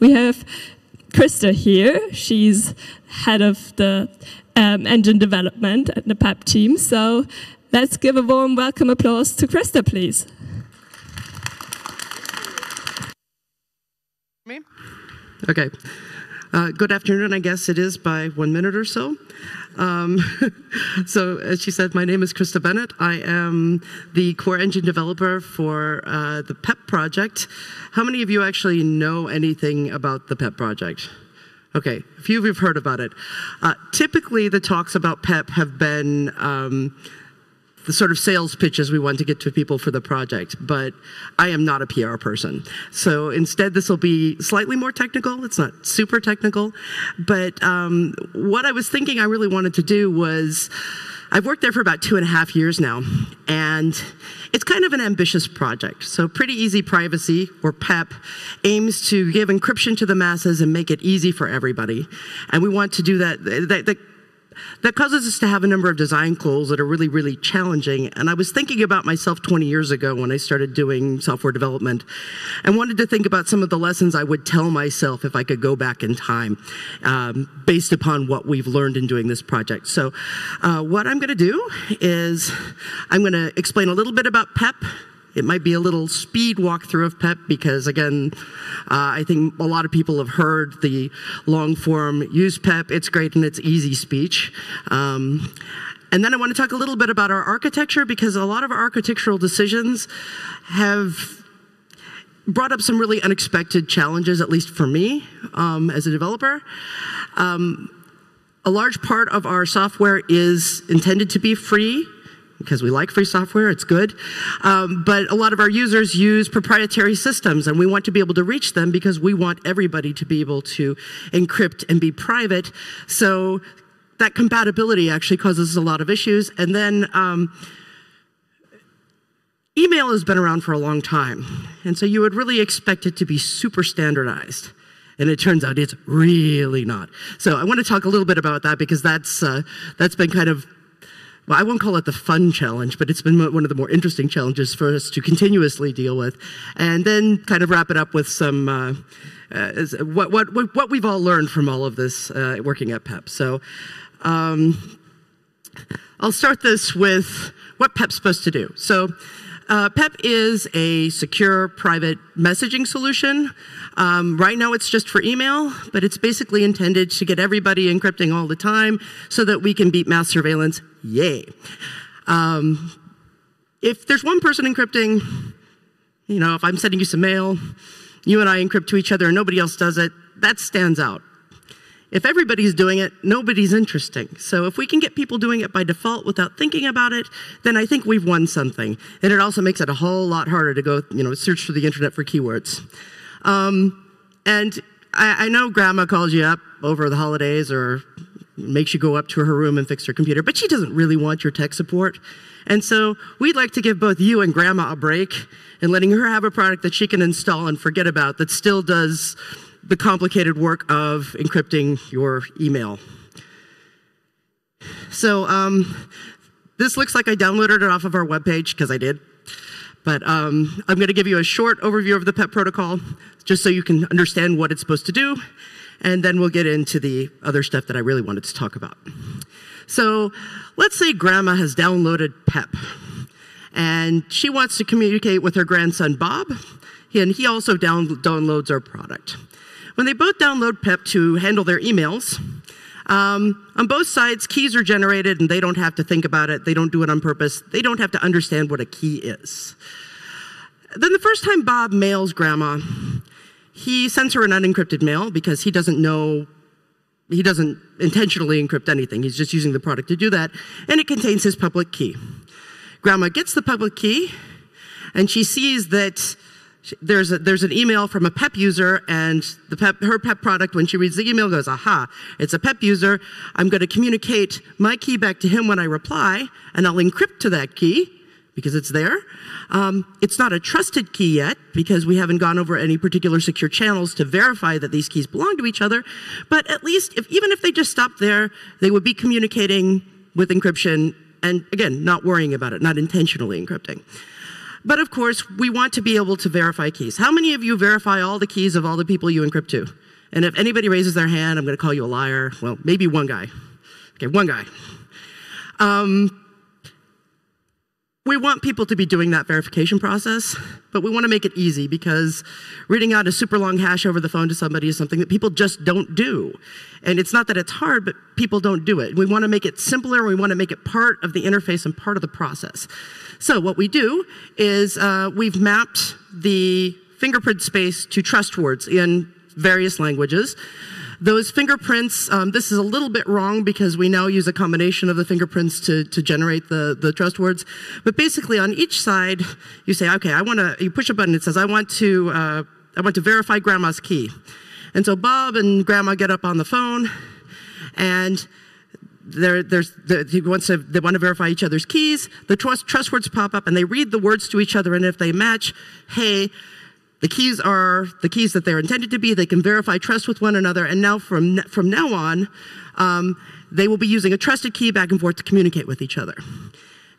We have Krista here. She's head of the um, engine development at the PEP team. So let's give a warm welcome applause to Krista, please. Me? Okay. Uh, good afternoon, I guess it is by one minute or so. Um, so, as she said, my name is Krista Bennett. I am the core engine developer for uh, the PEP project. How many of you actually know anything about the PEP project? Okay, a few of you have heard about it. Uh, typically, the talks about PEP have been um, the sort of sales pitches we want to get to people for the project, but I am not a PR person. So instead, this will be slightly more technical. It's not super technical, but um, what I was thinking I really wanted to do was I've worked there for about two and a half years now, and it's kind of an ambitious project. So, Pretty Easy Privacy, or PEP, aims to give encryption to the masses and make it easy for everybody. And we want to do that. that, that that causes us to have a number of design goals that are really, really challenging. And I was thinking about myself 20 years ago when I started doing software development and wanted to think about some of the lessons I would tell myself if I could go back in time um, based upon what we've learned in doing this project. So, uh, what I'm going to do is I'm going to explain a little bit about PEP it might be a little speed walkthrough of PEP because, again, uh, I think a lot of people have heard the long form use PEP. It's great and it's easy speech. Um, and then I want to talk a little bit about our architecture because a lot of our architectural decisions have brought up some really unexpected challenges, at least for me um, as a developer. Um, a large part of our software is intended to be free because we like free software, it's good. Um, but a lot of our users use proprietary systems, and we want to be able to reach them because we want everybody to be able to encrypt and be private. So that compatibility actually causes a lot of issues. And then um, email has been around for a long time, and so you would really expect it to be super standardized. And it turns out it's really not. So I want to talk a little bit about that because that's uh, that's been kind of well, I won't call it the fun challenge, but it's been one of the more interesting challenges for us to continuously deal with. And then kind of wrap it up with some, uh, uh, what, what, what we've all learned from all of this uh, working at PEP. So um, I'll start this with what PEP's supposed to do. So uh, PEP is a secure private messaging solution um, right now it's just for email, but it's basically intended to get everybody encrypting all the time so that we can beat mass surveillance. Yay. Um, if there's one person encrypting, you know, if I'm sending you some mail, you and I encrypt to each other and nobody else does it, that stands out. If everybody's doing it, nobody's interesting. So if we can get people doing it by default without thinking about it, then I think we've won something. And it also makes it a whole lot harder to go, you know, search through the internet for keywords. Um, and I, I know grandma calls you up over the holidays or makes you go up to her room and fix her computer, but she doesn't really want your tech support. And so we'd like to give both you and grandma a break and letting her have a product that she can install and forget about that still does the complicated work of encrypting your email. So um, this looks like I downloaded it off of our webpage because I did. But um, I'm going to give you a short overview of the PEP protocol, just so you can understand what it's supposed to do, and then we'll get into the other stuff that I really wanted to talk about. So let's say grandma has downloaded PEP, and she wants to communicate with her grandson Bob, and he also down downloads our product. When they both download PEP to handle their emails, um, on both sides, keys are generated and they don't have to think about it. They don't do it on purpose. They don't have to understand what a key is. Then the first time Bob mails grandma, he sends her an unencrypted mail because he doesn't know, he doesn't intentionally encrypt anything. He's just using the product to do that. And it contains his public key. Grandma gets the public key and she sees that there's, a, there's an email from a PEP user, and the PEP, her PEP product, when she reads the email, goes, aha, it's a PEP user. I'm going to communicate my key back to him when I reply, and I'll encrypt to that key because it's there. Um, it's not a trusted key yet because we haven't gone over any particular secure channels to verify that these keys belong to each other. But at least, if, even if they just stopped there, they would be communicating with encryption and, again, not worrying about it, not intentionally encrypting. But of course, we want to be able to verify keys. How many of you verify all the keys of all the people you encrypt to? And if anybody raises their hand, I'm going to call you a liar. Well, maybe one guy. Okay, one guy. Um, we want people to be doing that verification process, but we want to make it easy because reading out a super long hash over the phone to somebody is something that people just don't do. And it's not that it's hard, but people don't do it. We want to make it simpler. We want to make it part of the interface and part of the process. So what we do is uh, we've mapped the fingerprint space to trust words in various languages. Those fingerprints, um, this is a little bit wrong because we now use a combination of the fingerprints to, to generate the, the trust words. But basically on each side, you say, okay, I want to, you push a button, it says, I want to, uh, I want to verify grandma's key. And so Bob and grandma get up on the phone and there, there's, the, wants to, they want to verify each other's keys. The trust, trust words pop up and they read the words to each other and if they match, hey, the keys are the keys that they're intended to be. They can verify trust with one another. And now from, from now on, um, they will be using a trusted key back and forth to communicate with each other.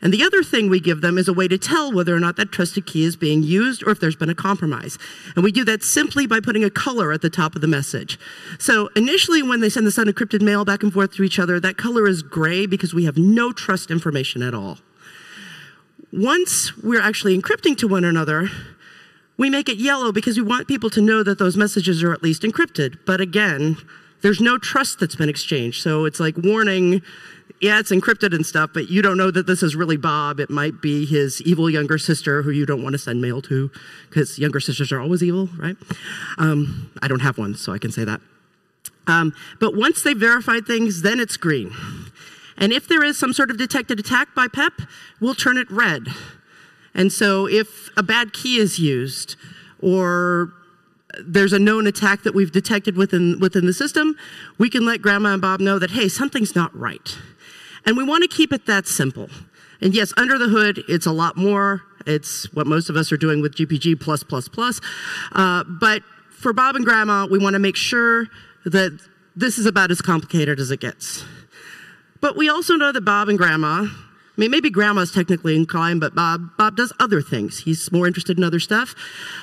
And the other thing we give them is a way to tell whether or not that trusted key is being used or if there's been a compromise. And we do that simply by putting a color at the top of the message. So initially when they send this unencrypted mail back and forth to each other, that color is gray because we have no trust information at all. Once we're actually encrypting to one another, we make it yellow because we want people to know that those messages are at least encrypted. But again, there's no trust that's been exchanged. So it's like warning, yeah, it's encrypted and stuff, but you don't know that this is really Bob. It might be his evil younger sister who you don't want to send mail to because younger sisters are always evil, right? Um, I don't have one, so I can say that. Um, but once they've verified things, then it's green. And if there is some sort of detected attack by PEP, we'll turn it red. And so if a bad key is used or there's a known attack that we've detected within, within the system, we can let Grandma and Bob know that, hey, something's not right. And we want to keep it that simple. And yes, under the hood, it's a lot more. It's what most of us are doing with GPG plus, plus, plus. Uh, but for Bob and Grandma, we want to make sure that this is about as complicated as it gets. But we also know that Bob and Grandma I mean, maybe grandma's technically inclined, but Bob, Bob does other things. He's more interested in other stuff.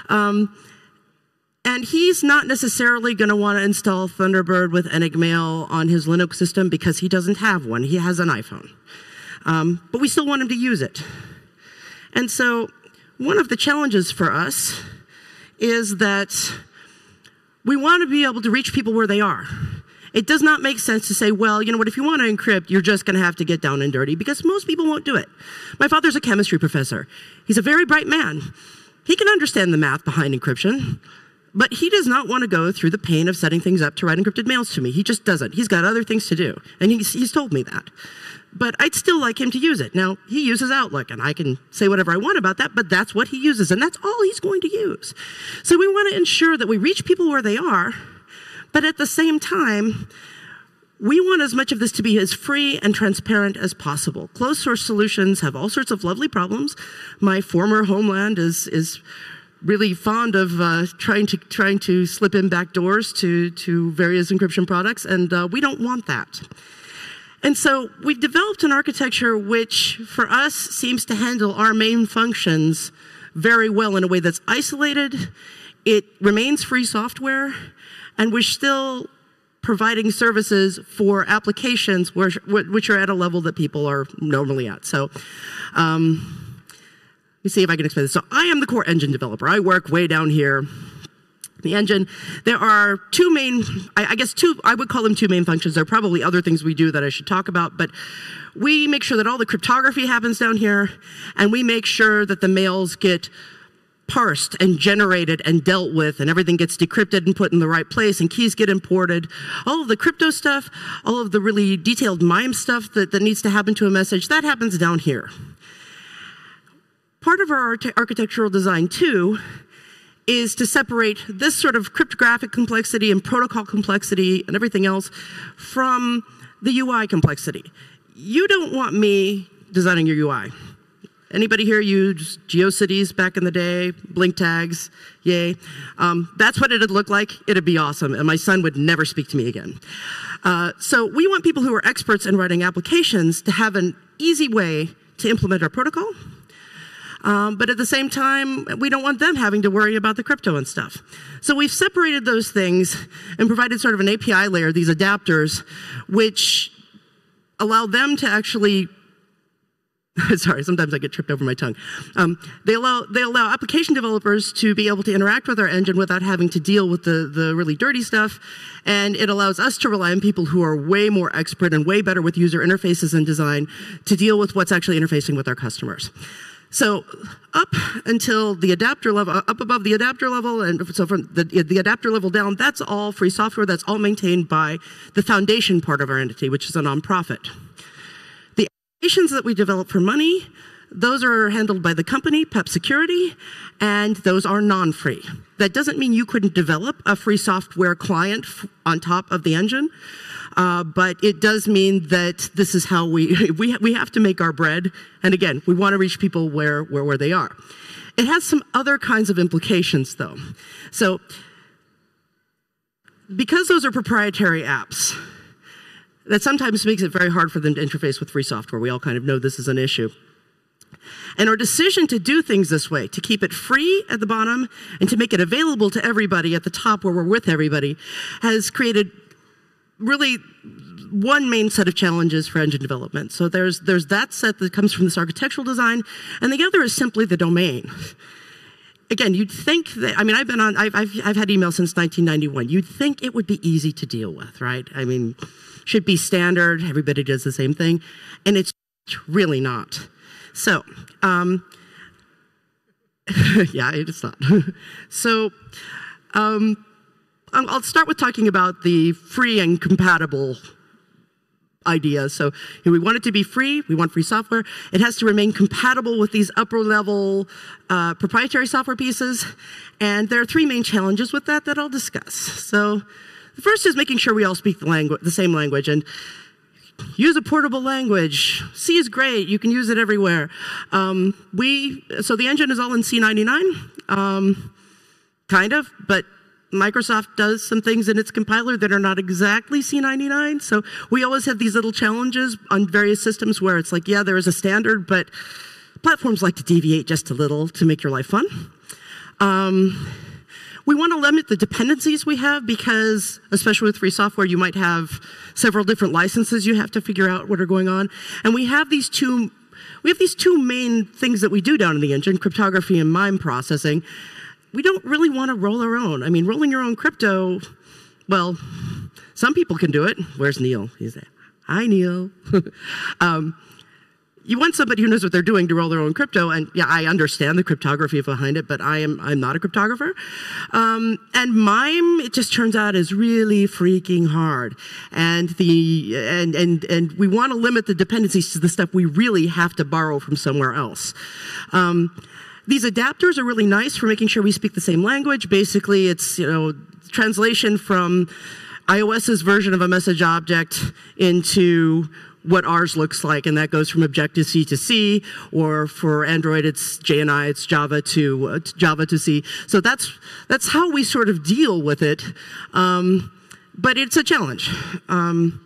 Um, and he's not necessarily going to want to install Thunderbird with Enigmail on his Linux system because he doesn't have one. He has an iPhone. Um, but we still want him to use it. And so, one of the challenges for us is that we want to be able to reach people where they are. It does not make sense to say, well, you know what, if you want to encrypt, you're just going to have to get down and dirty because most people won't do it. My father's a chemistry professor. He's a very bright man. He can understand the math behind encryption, but he does not want to go through the pain of setting things up to write encrypted mails to me. He just doesn't. He's got other things to do, and he's, he's told me that. But I'd still like him to use it. Now, he uses Outlook, and I can say whatever I want about that, but that's what he uses, and that's all he's going to use. So we want to ensure that we reach people where they are but at the same time, we want as much of this to be as free and transparent as possible. Closed source solutions have all sorts of lovely problems. My former homeland is, is really fond of uh, trying to trying to slip in back doors to to various encryption products, and uh, we don't want that. And so we've developed an architecture which, for us, seems to handle our main functions very well in a way that's isolated. It remains free software and we're still providing services for applications which, which are at a level that people are normally at. So, um, let me see if I can explain this. So, I am the core engine developer. I work way down here. The engine, there are two main, I, I guess two, I would call them two main functions. There are probably other things we do that I should talk about, but we make sure that all the cryptography happens down here, and we make sure that the mails get parsed and generated and dealt with, and everything gets decrypted and put in the right place, and keys get imported. All of the crypto stuff, all of the really detailed MIME stuff that, that needs to happen to a message, that happens down here. Part of our architectural design, too, is to separate this sort of cryptographic complexity and protocol complexity and everything else from the UI complexity. You don't want me designing your UI. Anybody here use GeoCities back in the day? Blink tags? Yay. Um, that's what it'd look like. It'd be awesome. And my son would never speak to me again. Uh, so we want people who are experts in writing applications to have an easy way to implement our protocol. Um, but at the same time, we don't want them having to worry about the crypto and stuff. So we've separated those things and provided sort of an API layer, these adapters, which allow them to actually sorry, sometimes I get tripped over my tongue. Um, they, allow, they allow application developers to be able to interact with our engine without having to deal with the, the really dirty stuff. And it allows us to rely on people who are way more expert and way better with user interfaces and design to deal with what's actually interfacing with our customers. So up until the adapter level, up above the adapter level, and so from the, the adapter level down, that's all free software. That's all maintained by the foundation part of our entity, which is a nonprofit. Applications that we develop for money, those are handled by the company, PEP Security, and those are non-free. That doesn't mean you couldn't develop a free software client on top of the engine. Uh, but it does mean that this is how we, we, we have to make our bread. And again, we want to reach people where, where, where they are. It has some other kinds of implications, though. So, because those are proprietary apps, that sometimes makes it very hard for them to interface with free software. We all kind of know this is an issue. And our decision to do things this way, to keep it free at the bottom and to make it available to everybody at the top where we're with everybody, has created really one main set of challenges for engine development. So there's, there's that set that comes from this architectural design, and the other is simply the domain. Again, you'd think that, I mean, I've been on, I've, I've, I've had email since 1991. You'd think it would be easy to deal with, right? I mean, should be standard, everybody does the same thing, and it's really not. So, um, yeah, it's not. so, um, I'll start with talking about the free and compatible idea. So we want it to be free. We want free software. It has to remain compatible with these upper level uh, proprietary software pieces. And there are three main challenges with that that I'll discuss. So the first is making sure we all speak the language, the same language. And use a portable language. C is great. You can use it everywhere. Um, we so the engine is all in C99, um, kind of, but Microsoft does some things in its compiler that are not exactly C99. So we always have these little challenges on various systems where it's like, yeah, there is a standard, but platforms like to deviate just a little to make your life fun. Um, we want to limit the dependencies we have because, especially with free software, you might have several different licenses you have to figure out what are going on. And we have these two we have these two main things that we do down in the engine, cryptography and MIME processing we don't really want to roll our own. I mean, rolling your own crypto, well, some people can do it. Where's Neil? He's there. Hi, Neil. um, you want somebody who knows what they're doing to roll their own crypto, and yeah, I understand the cryptography behind it, but I am I'm not a cryptographer. Um, and MIME, it just turns out, is really freaking hard, and the and and and we want to limit the dependencies to the stuff we really have to borrow from somewhere else. Um, these adapters are really nice for making sure we speak the same language. Basically, it's, you know, translation from iOS's version of a message object into what ours looks like, and that goes from Objective-C to C, or for Android, it's JNI, it's Java to uh, Java to C. So that's that's how we sort of deal with it, um, but it's a challenge. Um,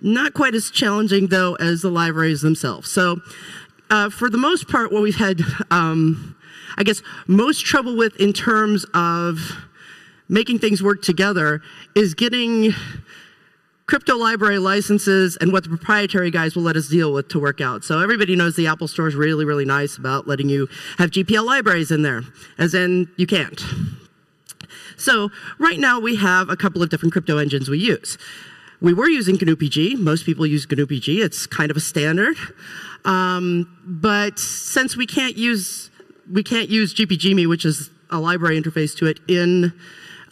not quite as challenging though as the libraries themselves. So uh, for the most part, what we've had, um, I guess, most trouble with in terms of making things work together is getting crypto library licenses and what the proprietary guys will let us deal with to work out. So everybody knows the Apple Store is really, really nice about letting you have GPL libraries in there, as in you can't. So right now we have a couple of different crypto engines we use. We were using GNU-PG. Most people use GNU-PG. It's kind of a standard. Um, but since we can't use we can't use GPGME, which is a library interface to it in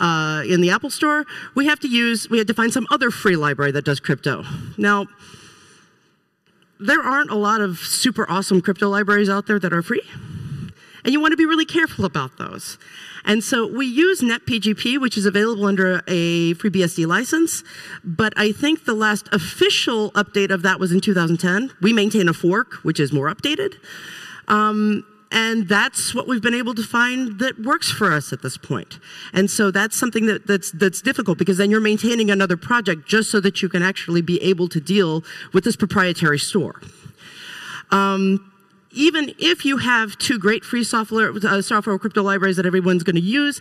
uh, in the Apple Store, we have to use we had to find some other free library that does crypto. Now, there aren't a lot of super awesome crypto libraries out there that are free, and you want to be really careful about those. And so we use NetPGP, which is available under a FreeBSD license, but I think the last official update of that was in 2010. We maintain a fork, which is more updated. Um, and that's what we've been able to find that works for us at this point. And so that's something that, that's, that's difficult because then you're maintaining another project just so that you can actually be able to deal with this proprietary store. Um, even if you have two great free software, uh, software crypto libraries that everyone's going to use,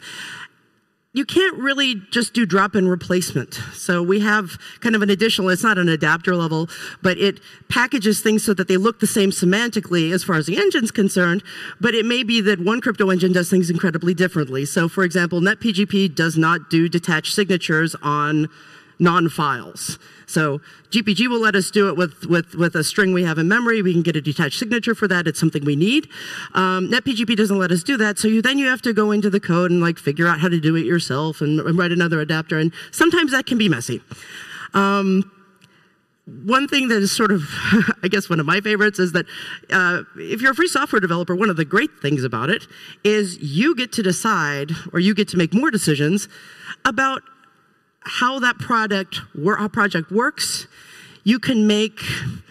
you can't really just do drop-in replacement. So we have kind of an additional, it's not an adapter level, but it packages things so that they look the same semantically as far as the engine's concerned, but it may be that one crypto engine does things incredibly differently. So for example, NetPGP does not do detached signatures on non-files. So GPG will let us do it with, with, with a string we have in memory. We can get a detached signature for that. It's something we need. Um, NetPGP doesn't let us do that. So you, then you have to go into the code and like figure out how to do it yourself and, and write another adapter. And sometimes that can be messy. Um, one thing that is sort of, I guess, one of my favorites is that uh, if you're a free software developer, one of the great things about it is you get to decide or you get to make more decisions about how that product how project works. You can make,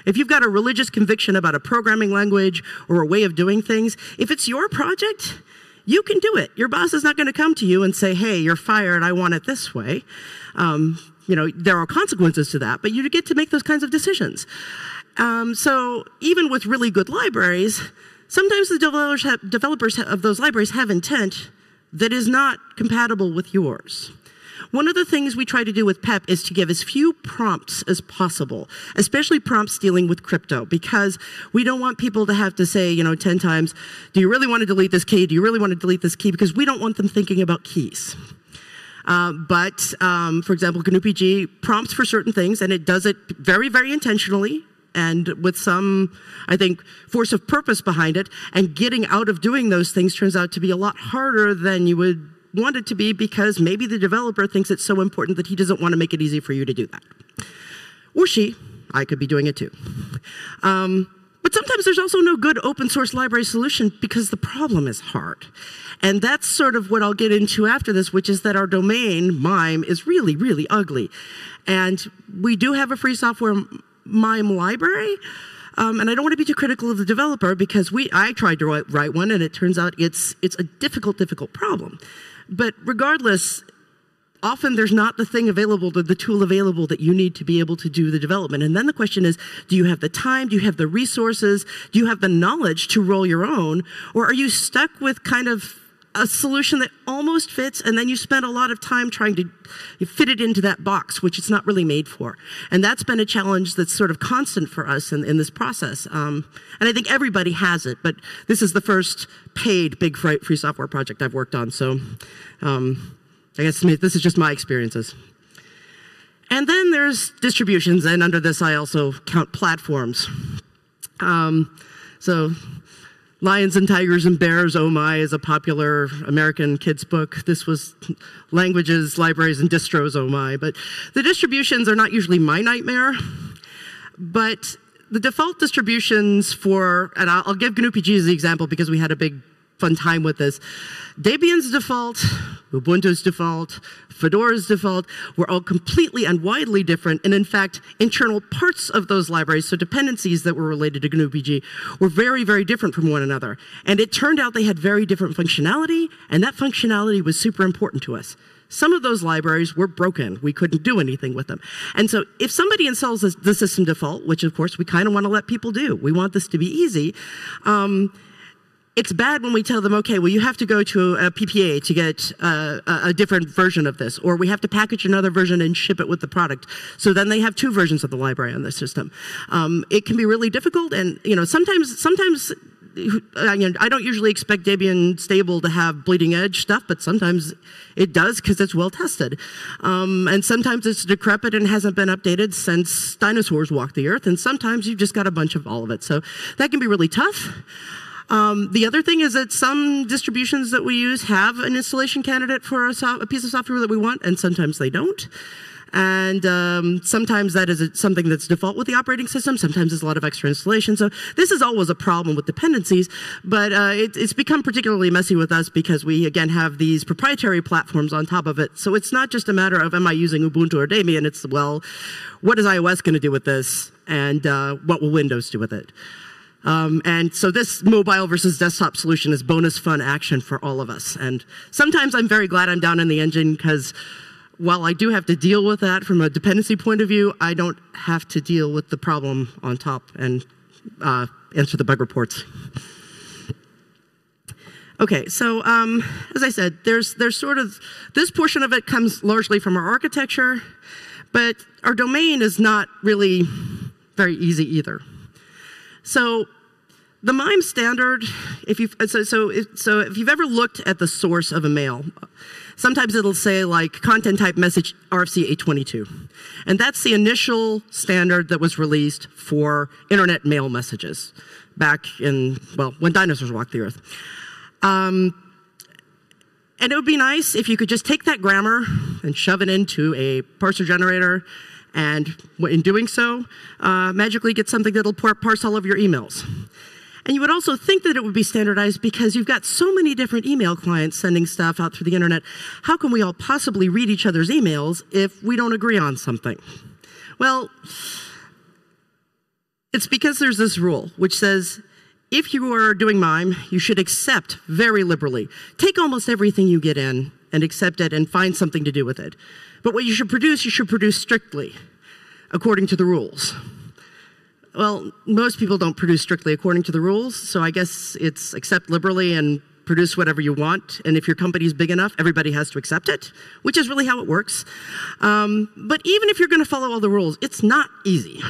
if you've got a religious conviction about a programming language or a way of doing things, if it's your project, you can do it. Your boss is not going to come to you and say, hey, you're fired, I want it this way. Um, you know, there are consequences to that, but you get to make those kinds of decisions. Um, so even with really good libraries, sometimes the developers, have, developers of those libraries have intent that is not compatible with yours. One of the things we try to do with PEP is to give as few prompts as possible, especially prompts dealing with crypto, because we don't want people to have to say, you know, 10 times, do you really want to delete this key? Do you really want to delete this key? Because we don't want them thinking about keys. Uh, but, um, for example, GNU-PG prompts for certain things, and it does it very, very intentionally and with some, I think, force of purpose behind it. And getting out of doing those things turns out to be a lot harder than you would want it to be because maybe the developer thinks it's so important that he doesn't want to make it easy for you to do that. Or she, I could be doing it too. Um, but sometimes there's also no good open source library solution because the problem is hard. And that's sort of what I'll get into after this, which is that our domain, MIME, is really, really ugly. And we do have a free software MIME library, um, and I don't want to be too critical of the developer because we I tried to write, write one and it turns out it's it's a difficult, difficult problem. But regardless, often there's not the thing available, the, the tool available that you need to be able to do the development. And then the question is, do you have the time? Do you have the resources? Do you have the knowledge to roll your own? Or are you stuck with kind of a solution that almost fits and then you spend a lot of time trying to fit it into that box which it's not really made for. And that's been a challenge that's sort of constant for us in, in this process. Um, and i think everybody has it but this is the first paid big free software project i've worked on so um, i guess this is just my experiences. And then there's distributions and under this i also count platforms. Um, so Lions and Tigers and Bears, Oh My, is a popular American kids book. This was languages, libraries, and distros, Oh My. But the distributions are not usually my nightmare. But the default distributions for, and I'll, give GNU-PG as the example because we had a big fun time with this. Debian's default, Ubuntu's default, Fedora's default were all completely and widely different. And in fact, internal parts of those libraries, so dependencies that were related to GNU-PG, were very, very different from one another. And it turned out they had very different functionality, and that functionality was super important to us. Some of those libraries were broken. We couldn't do anything with them. And so if somebody installs the system default, which of course we kind of want to let people do, we want this to be easy, um, it's bad when we tell them, okay, well, you have to go to a PPA to get uh, a different version of this, or we have to package another version and ship it with the product. So then they have two versions of the library on the system. Um, it can be really difficult, and you know, sometimes, sometimes I don't usually expect Debian stable to have bleeding edge stuff, but sometimes it does because it's well tested. Um, and sometimes it's decrepit and hasn't been updated since dinosaurs walked the earth, and sometimes you've just got a bunch of all of it. So that can be really tough. Um, the other thing is that some distributions that we use have an installation candidate for a, a piece of software that we want, and sometimes they don't. And um, sometimes that is something that's default with the operating system. Sometimes there's a lot of extra installation. So this is always a problem with dependencies, but uh, it, it's become particularly messy with us because we, again, have these proprietary platforms on top of it. So it's not just a matter of am I using Ubuntu or Debian, it's, well, what is iOS going to do with this? And uh, what will Windows do with it? Um, and so this mobile versus desktop solution is bonus fun action for all of us. And sometimes I'm very glad I'm down in the engine because while I do have to deal with that from a dependency point of view, I don't have to deal with the problem on top. And uh, answer the bug reports. Okay, so um, as I said, there's there's sort of this portion of it comes largely from our architecture, but our domain is not really very easy either. So the MIME standard, if you so so if, so if you've ever looked at the source of a mail, sometimes it'll say like content type message RFC 822, and that's the initial standard that was released for internet mail messages back in well when dinosaurs walked the earth. Um, and it would be nice if you could just take that grammar and shove it into a parser generator, and in doing so, uh, magically get something that'll parse all of your emails. And you would also think that it would be standardized because you've got so many different email clients sending stuff out through the internet. How can we all possibly read each other's emails if we don't agree on something? Well, it's because there's this rule which says if you are doing MIME, you should accept very liberally. Take almost everything you get in and accept it and find something to do with it. But what you should produce, you should produce strictly according to the rules. Well, most people don't produce strictly according to the rules, so I guess it's accept liberally and produce whatever you want. And if your company is big enough, everybody has to accept it, which is really how it works. Um, but even if you're going to follow all the rules, it's not easy.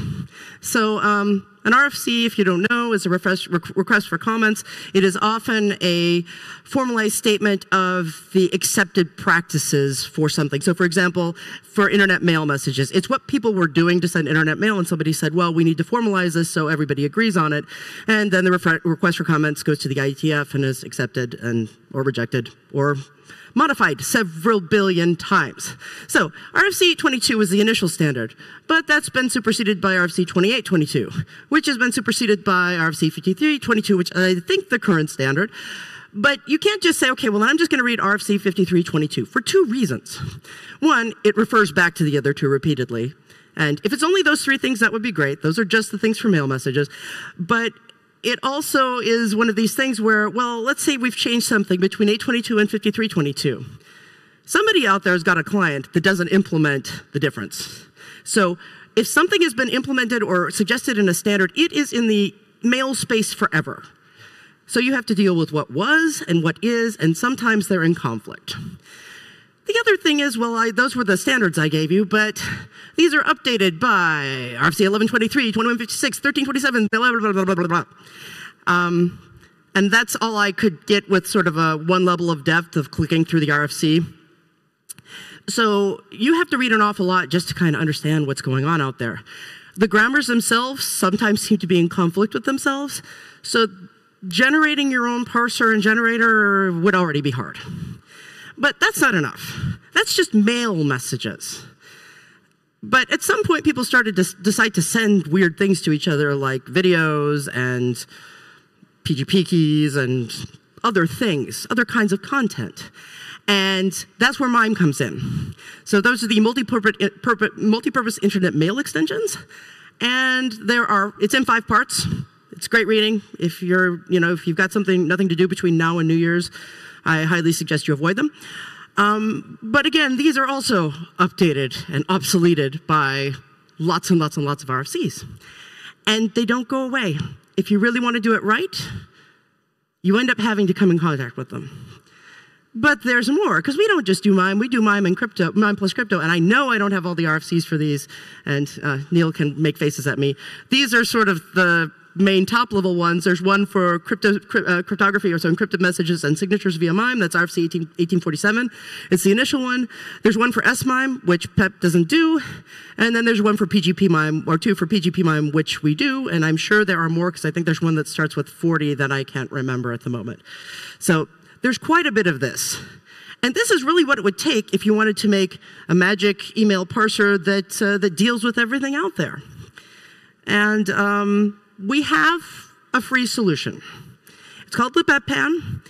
So um, an RFC, if you don't know, is a request for comments. It is often a formalized statement of the accepted practices for something. So, for example, for internet mail messages, it's what people were doing to send internet mail, and somebody said, well, we need to formalize this so everybody agrees on it. And then the request for comments goes to the IETF and is accepted and or rejected or modified several billion times. So RFC 22 was the initial standard, but that's been superseded by RFC 2822, which has been superseded by RFC 5322, which I think the current standard. But you can't just say, okay, well, I'm just going to read RFC 5322 for two reasons. One, it refers back to the other two repeatedly. And if it's only those three things, that would be great. Those are just the things for mail messages. But it also is one of these things where, well, let's say we've changed something between 822 and 5322. Somebody out there has got a client that doesn't implement the difference. So if something has been implemented or suggested in a standard, it is in the mail space forever. So you have to deal with what was and what is, and sometimes they're in conflict. The other thing is, well, I, those were the standards I gave you, but these are updated by RFC 1123, 2156, 1327, blah, blah, blah, blah, blah, blah. Um, and that's all I could get with sort of a one level of depth of clicking through the RFC. So you have to read an awful lot just to kind of understand what's going on out there. The grammars themselves sometimes seem to be in conflict with themselves. So generating your own parser and generator would already be hard. But that's not enough. That's just mail messages. But at some point, people started to decide to send weird things to each other, like videos and PGP keys and other things, other kinds of content. And that's where MIME comes in. So those are the eh, multi-purpose internet mail extensions. And there are, it's in five parts. It's great reading. If you're, you know, if you've got something, nothing to do between now and New Year's, I highly suggest you avoid them. Um, but again, these are also updated and obsoleted by lots and lots and lots of RFCs. And they don't go away. If you really want to do it right, you end up having to come in contact with them. But there's more, because we don't just do MIME, we do MIME and crypto, MIME plus crypto, and I know I don't have all the RFCs for these, and uh, Neil can make faces at me. These are sort of the main top level ones. There's one for crypto, uh, cryptography or so encrypted messages and signatures via MIME. That's RFC 18, 1847. It's the initial one. There's one for SMIME, which PEP doesn't do. And then there's one for PGP MIME, or two for PGP MIME, which we do. And I'm sure there are more because I think there's one that starts with 40 that I can't remember at the moment. So there's quite a bit of this. And this is really what it would take if you wanted to make a magic email parser that, uh, that deals with everything out there. And um, we have a free solution. It's called libetpan.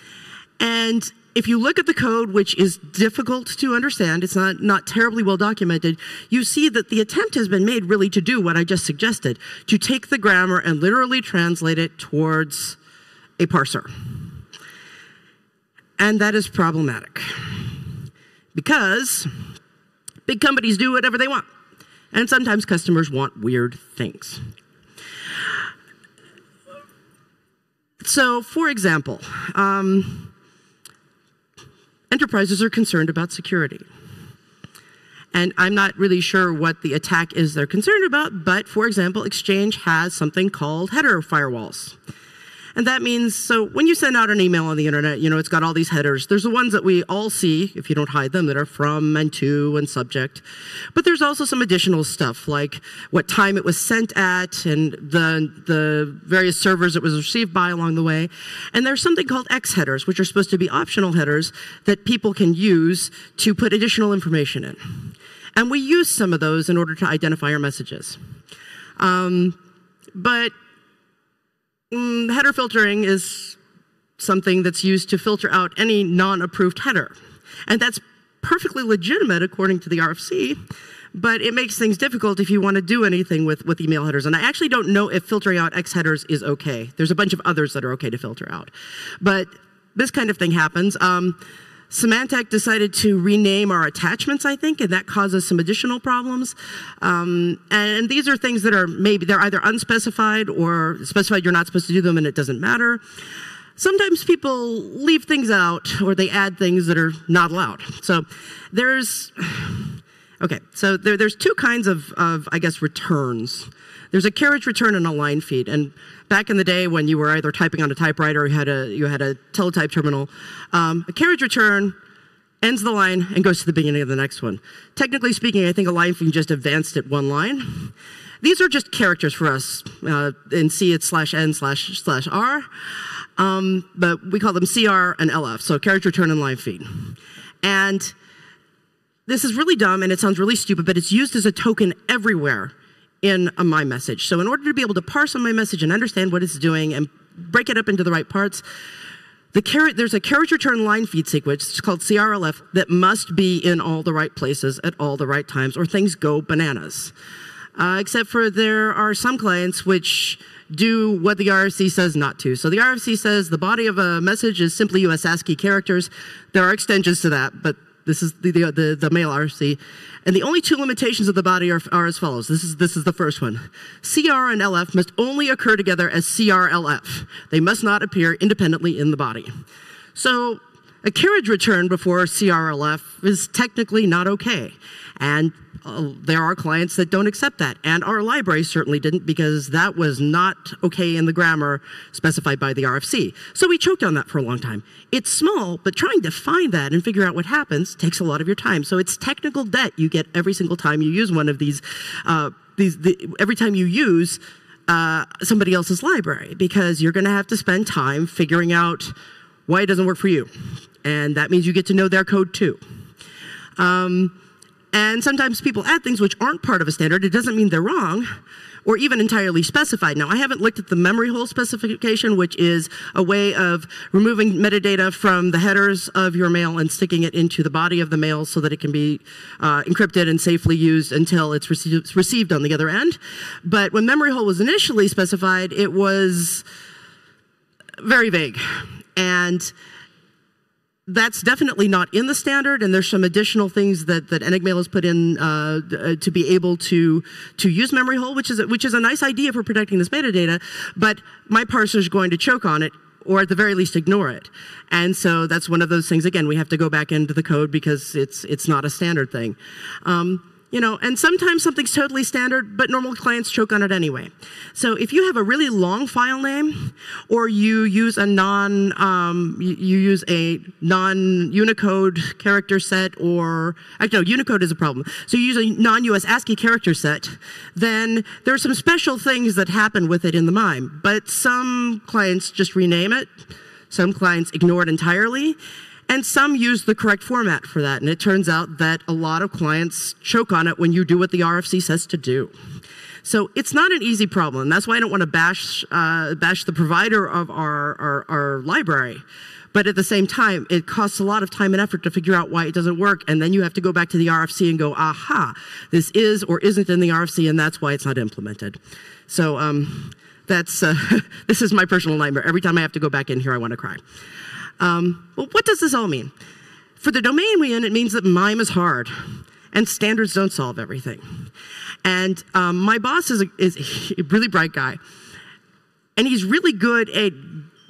And if you look at the code, which is difficult to understand, it's not, not terribly well documented, you see that the attempt has been made really to do what I just suggested, to take the grammar and literally translate it towards a parser. And that is problematic. Because big companies do whatever they want. And sometimes customers want weird things. So, for example, um, enterprises are concerned about security. And I'm not really sure what the attack is they're concerned about, but for example, Exchange has something called header firewalls. And that means, so when you send out an email on the internet, you know, it's got all these headers. There's the ones that we all see, if you don't hide them, that are from and to and subject. But there's also some additional stuff, like what time it was sent at and the, the various servers it was received by along the way. And there's something called X headers, which are supposed to be optional headers that people can use to put additional information in. And we use some of those in order to identify our messages. Um, but mm, header filtering is something that's used to filter out any non-approved header. And that's perfectly legitimate according to the RFC, but it makes things difficult if you want to do anything with, with email headers. And I actually don't know if filtering out X headers is okay. There's a bunch of others that are okay to filter out. But this kind of thing happens. Um, Symantec decided to rename our attachments, I think, and that causes some additional problems. Um, and these are things that are maybe they're either unspecified or specified you're not supposed to do them and it doesn't matter. Sometimes people leave things out or they add things that are not allowed. So there's, okay, so there, there's two kinds of, of, I guess, returns. There's a carriage return and a line feed. And back in the day when you were either typing on a typewriter or you had a, you had a teletype terminal, um, a carriage return ends the line and goes to the beginning of the next one. Technically speaking, I think a line feed just advanced it one line. These are just characters for us. Uh, in C, it's slash N slash slash R. Um, but we call them CR and LF, so carriage return and line feed. And this is really dumb and it sounds really stupid, but it's used as a token everywhere in a MIME message. So in order to be able to parse on MIME message and understand what it's doing and break it up into the right parts, the there's a carriage return line feed sequence, it's called CRLF, that must be in all the right places at all the right times, or things go bananas. Uh, except for there are some clients which do what the RFC says not to. So the RFC says the body of a message is simply US ASCII characters. There are extensions to that, but this is the, the, the, the mail RFC. And the only two limitations of the body are, are, as follows. This is, this is the first one. CR and LF must only occur together as CRLF. They must not appear independently in the body. So a carriage return before CRLF is technically not okay. And uh, there are clients that don't accept that. And our library certainly didn't because that was not okay in the grammar specified by the RFC. So we choked on that for a long time. It's small, but trying to find that and figure out what happens takes a lot of your time. So it's technical debt you get every single time you use one of these, uh, these the, every time you use uh, somebody else's library because you're going to have to spend time figuring out why it doesn't work for you. And that means you get to know their code too. Um, and sometimes people add things which aren't part of a standard. It doesn't mean they're wrong or even entirely specified. Now, I haven't looked at the memory hole specification, which is a way of removing metadata from the headers of your mail and sticking it into the body of the mail so that it can be uh, encrypted and safely used until it's rece received on the other end. But when memory hole was initially specified, it was very vague. And that's definitely not in the standard, and there's some additional things that, that Enigmail has put in uh, uh, to be able to, to use memory hole, which is, a, which is a nice idea for protecting this metadata, but my parser is going to choke on it or at the very least ignore it. And so that's one of those things, again, we have to go back into the code because it's, it's not a standard thing. Um, you know, and sometimes something's totally standard, but normal clients choke on it anyway. So if you have a really long file name, or you use a non, um, you, use a non-Unicode character set, or actually no, Unicode is a problem. So you use a non-US ASCII character set, then there are some special things that happen with it in the MIME. But some clients just rename it. Some clients ignore it entirely. And some use the correct format for that. And it turns out that a lot of clients choke on it when you do what the RFC says to do. So it's not an easy problem. That's why I don't want to bash, uh, bash the provider of our, our, our library. But at the same time, it costs a lot of time and effort to figure out why it doesn't work. And then you have to go back to the RFC and go, aha, this is or isn't in the RFC, and that's why it's not implemented. So um, that's, uh, this is my personal nightmare. Every time I have to go back in here, I want to cry. Um, well, what does this all mean? For the domain we're in, it means that MIME is hard, and standards don't solve everything. And um, my boss is a, is a really bright guy, and he's really good at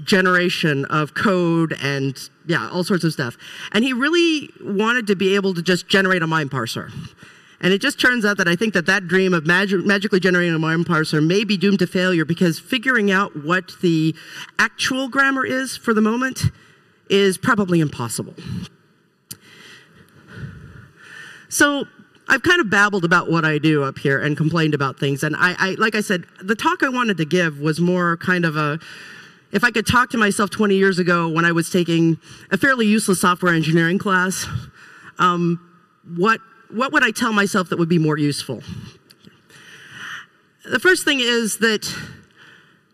generation of code and yeah, all sorts of stuff. And he really wanted to be able to just generate a MIME parser. And it just turns out that I think that that dream of magi- magically generating a MIME parser may be doomed to failure because figuring out what the actual grammar is for the moment is probably impossible. So I've kind of babbled about what I do up here and complained about things. And I, I, like I said, the talk I wanted to give was more kind of a, if I could talk to myself 20 years ago when I was taking a fairly useless software engineering class, um, what, what would I tell myself that would be more useful? The first thing is that,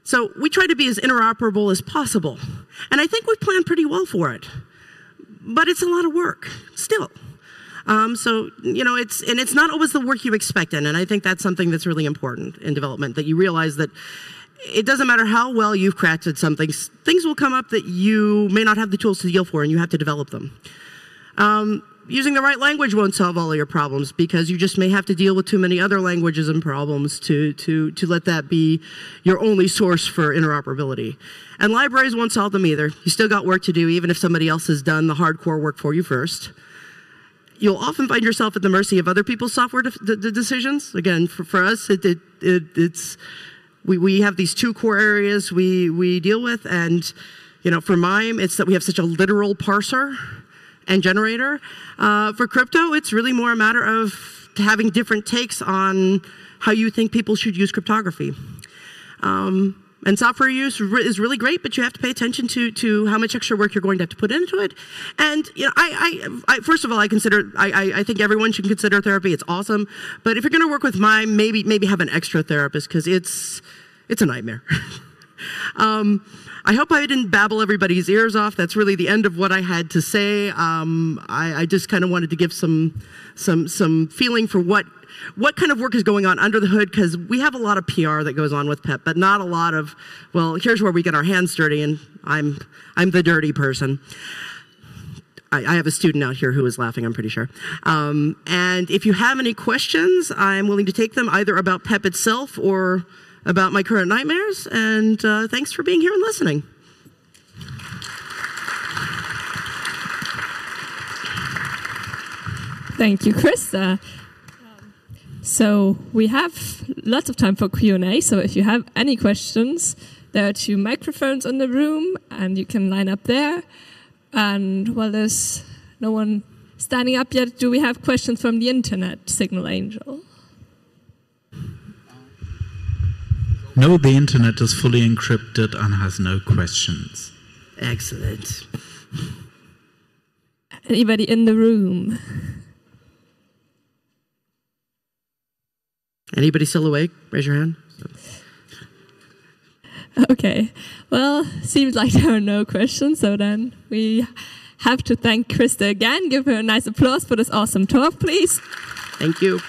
so we try to be as interoperable as possible. And I think we've planned pretty well for it. But it's a lot of work, still. Um, so you know, it's and it's not always the work you expect in, and I think that's something that's really important in development that you realize that it doesn't matter how well you've crafted something, things will come up that you may not have the tools to deal for, and you have to develop them. Um, using the right language won't solve all of your problems because you just may have to deal with too many other languages and problems to, to, to let that be your only source for interoperability. And libraries won't solve them either. You still got work to do, even if somebody else has done the hardcore work for you first you'll often find yourself at the mercy of other people's software de- de- decisions. Again, for, for us, it, it, it, it's we, we have these two core areas we, we deal with, and you know, for MIME, it's that we have such a literal parser and generator. Uh, for crypto, it's really more a matter of having different takes on how you think people should use cryptography. Um, and software use is really great, but you have to pay attention to, to how much extra work you're going to have to put into it. And you know, I, I, I first of all, I consider, I, I, think everyone should consider therapy. It's awesome, but if you're going to work with MIME, maybe maybe have an extra therapist because it's it's a nightmare. um, I hope I didn't babble everybody's ears off. That's really the end of what I had to say. Um, I, I, just kind of wanted to give some some some feeling for what what kind of work is going on under the hood? Because we have a lot of PR that goes on with PEP, but not a lot of, well, here's where we get our hands dirty, and I'm, I'm the dirty person. I, have a student out here who is laughing, I'm pretty sure. Um, and if you have any questions, I'm willing to take them either about PEP itself or about my current nightmares. And uh, thanks for being here and listening. Thank you, Krista. So we have lots of time for Q&A. So if you have any questions, there are two microphones in the room and you can line up there. And while there's no one standing up yet, do we have questions from the internet, Signal Angel? No, the internet is fully encrypted and has no questions. Excellent. Anybody in the room? Anybody still awake? Raise your hand. Okay. Well, seems like there are no questions, so then we have to thank Krista again. Give her a nice applause for this awesome talk, please. Thank you.